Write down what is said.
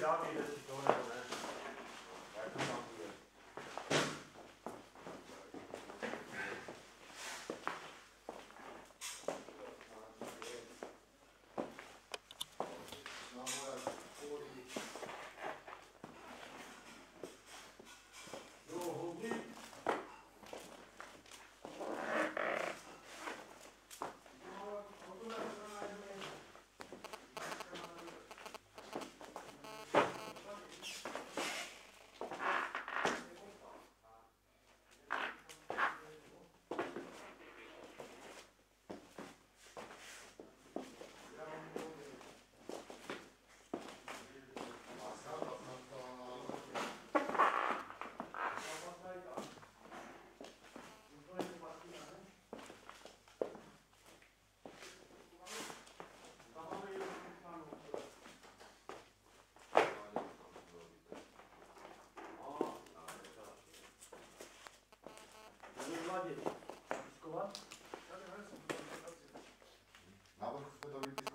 adopted this donor. To nebo ne. Jak